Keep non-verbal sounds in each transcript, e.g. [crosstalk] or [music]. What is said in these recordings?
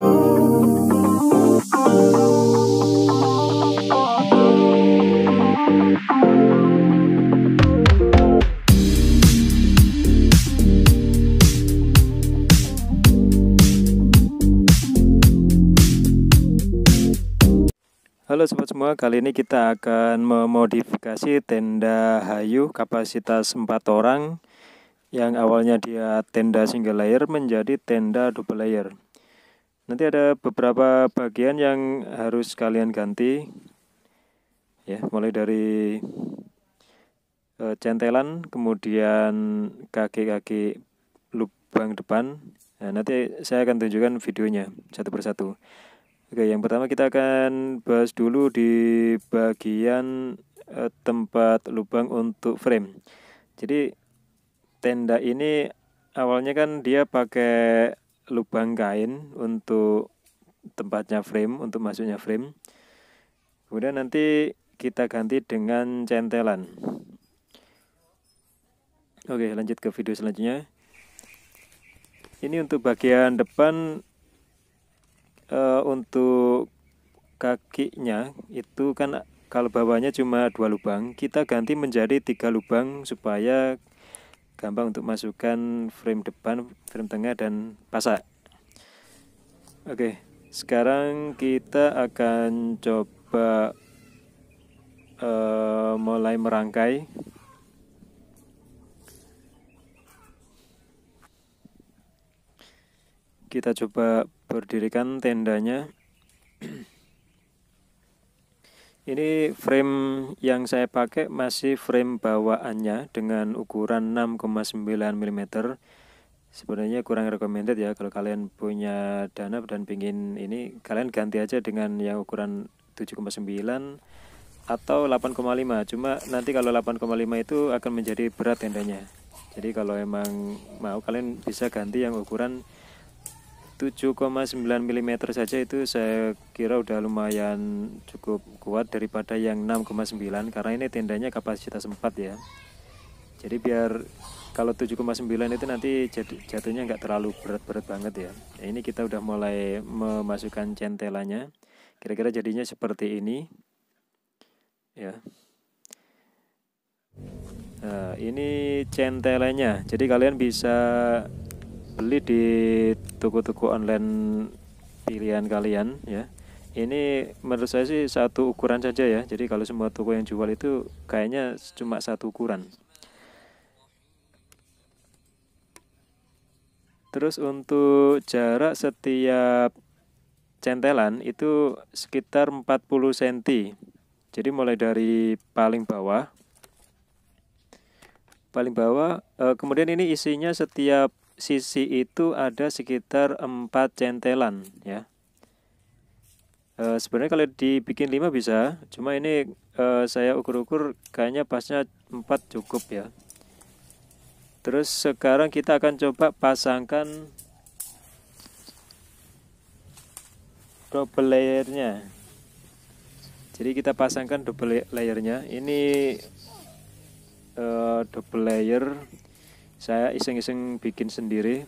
Halo sobat semua, kali ini kita akan memodifikasi tenda Hayu kapasitas 4 orang yang awalnya dia tenda single layer menjadi tenda double layer. Nanti ada beberapa bagian yang harus kalian ganti. Ya, mulai dari e, centelan, kemudian kaki-kaki lubang depan. Nah, nanti saya akan tunjukkan videonya satu persatu. Oke, yang pertama kita akan bahas dulu di bagian eh, tempat lubang untuk frame. Jadi tenda ini awalnya kan dia pakai lubang kain untuk tempatnya frame, untuk masuknya frame. Kemudian nanti kita ganti dengan centelan. Oke, lanjut ke video selanjutnya. Ini untuk bagian depan uh, untuk kakinya itu kan kalau bawahnya cuma dua lubang kita ganti menjadi tiga lubang supaya gampang untuk masukkan frame depan frame tengah dan pasak oke sekarang kita akan coba uh, mulai merangkai. Kita coba berdirikan tendanya [clears throat] ini frame yang saya pakai masih frame bawaannya dengan ukuran 6,9 mm sebenarnya kurang recommended ya kalau kalian punya dana dan pingin ini kalian ganti aja dengan yang ukuran 7,9 atau 8,5 cuma nanti kalau 8,5 itu akan menjadi berat tendanya. Jadi kalau emang mau kalian bisa ganti yang ukuran 7,9 mm saja itu saya kira udah lumayan cukup kuat daripada yang 6,9 karena ini tendanya kapasitas 4 ya. Jadi biar kalau 7,9 itu nanti jatuhnya nggak terlalu berat-berat banget ya. Nah, ini kita udah mulai memasukkan centelannya. Kira-kira jadinya seperti ini. Ya. Nah, ini centelannya. Jadi kalian bisa beli di toko-toko online pilihan kalian ya. Ini menurut saya sih satu ukuran saja ya. Jadi kalau semua toko yang jual itu kayaknya cuma satu ukuran. Terus untuk jarak setiap centelan itu sekitar 40 cm jadi mulai dari paling bawah paling bawah eh, kemudian ini isinya setiap sisi itu ada sekitar empat centelan ya. E, sebenarnya kalau dibikin lima bisa cuma ini e, saya ukur-ukur kayaknya pasnya empat cukup ya. Terus sekarang kita akan coba pasangkan double layernya. Jadi kita pasangkan double layernya. Ini e, double layer saya iseng-iseng bikin sendiri.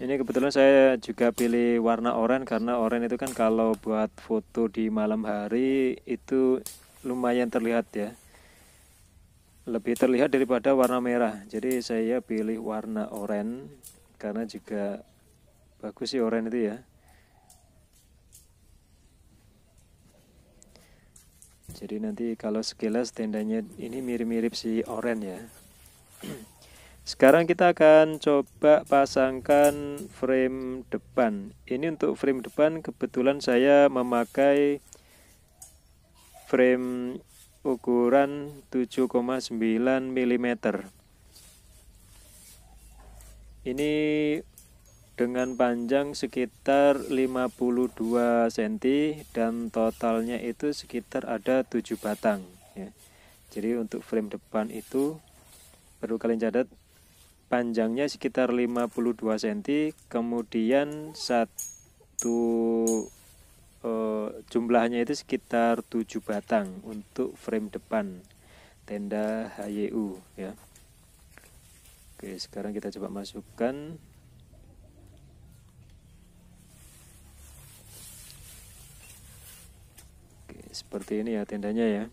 Ini kebetulan saya juga pilih warna oranye karena oranye itu kan kalau buat foto di malam hari itu lumayan terlihat ya. Lebih terlihat daripada warna merah. Jadi saya pilih warna oranye karena juga bagus sih oranye itu ya jadi nanti kalau sekilas tendanya ini mirip-mirip si oren ya. [clears throat] Sekarang kita akan coba pasangkan frame depan. Ini untuk frame depan kebetulan saya memakai frame ukuran 7,9 mm ini dengan panjang sekitar 52 cm dan totalnya itu sekitar ada 7 batang ya. Jadi untuk frame depan itu perlu kalian catat panjangnya sekitar 52 cm kemudian satu uh, jumlahnya itu sekitar 7 batang untuk frame depan tenda HYU ya. Oke, sekarang kita coba masukkan Oke, seperti ini ya tendanya ya.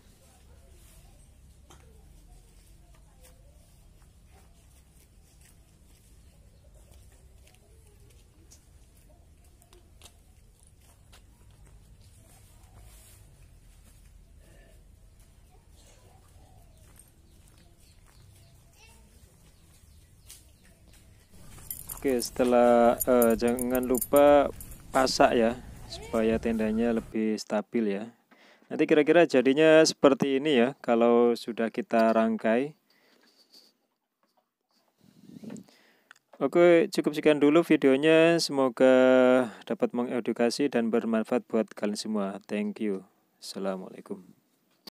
Oke, setelah uh, jangan lupa pasak ya supaya tendanya lebih stabil ya. Nanti kira-kira jadinya seperti ini ya kalau sudah kita rangkai. Oke, cukup sekian dulu videonya. Semoga dapat mengedukasi dan bermanfaat buat kalian semua. Thank you. Assalamualaikum.